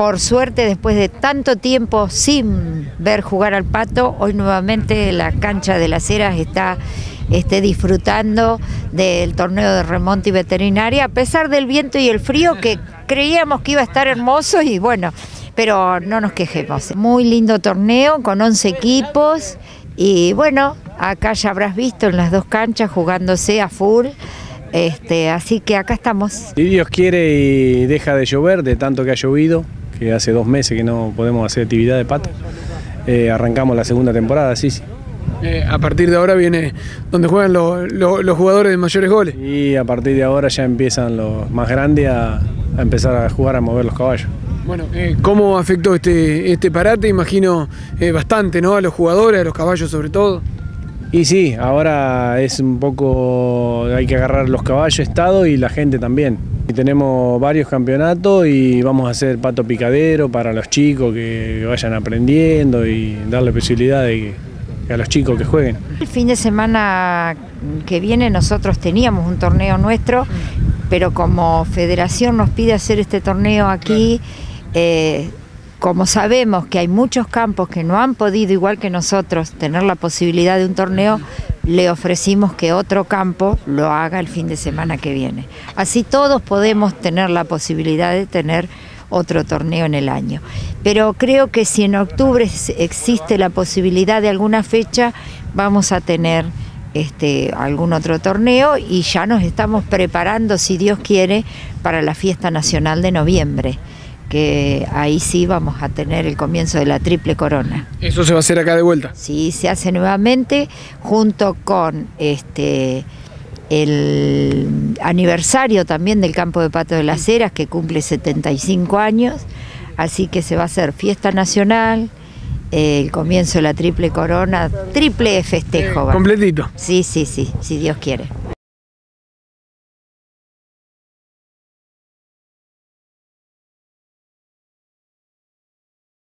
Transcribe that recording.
Por suerte, después de tanto tiempo sin ver jugar al pato, hoy nuevamente la cancha de las Heras está esté disfrutando del torneo de remonte y veterinaria, a pesar del viento y el frío que creíamos que iba a estar hermoso y bueno, pero no nos quejemos. Muy lindo torneo con 11 equipos y bueno, acá ya habrás visto en las dos canchas jugándose a full. Este, así que acá estamos. Si Dios quiere y deja de llover, de tanto que ha llovido, que hace dos meses que no podemos hacer actividad de pato. Eh, arrancamos la segunda temporada, sí, sí. Eh, a partir de ahora viene donde juegan los jugadores de mayores goles. Y a partir de ahora ya empiezan los más grandes a, empezar a jugar a mover los caballos. Bueno, eh, ¿cómo afectó este, este parate? Imagino bastante, ¿no? A los jugadores, a los caballos sobre todo. Y sí, ahora es un poco, hay que agarrar los caballos estado y la gente también. Y tenemos varios campeonatos y vamos a hacer pato picadero para los chicos que vayan aprendiendo y darle posibilidad de a los chicos que jueguen. El fin de semana que viene nosotros teníamos un torneo nuestro, pero como federación nos pide hacer este torneo aquí, eh, como sabemos que hay muchos campos que no han podido, igual que nosotros, tener la posibilidad de un torneo, le ofrecimos que otro campo lo haga el fin de semana que viene. Así todos podemos tener la posibilidad de tener otro torneo en el año. Pero creo que si en octubre existe la posibilidad de alguna fecha, vamos a tener este, algún otro torneo y ya nos estamos preparando, si Dios quiere, para la fiesta nacional de noviembre que ahí sí vamos a tener el comienzo de la triple corona. ¿Eso se va a hacer acá de vuelta? Sí, se hace nuevamente junto con este el aniversario también del campo de Pato de las Heras que cumple 75 años, así que se va a hacer fiesta nacional, el comienzo de la triple corona, triple festejo. completito. Sí, sí, sí, si Dios quiere.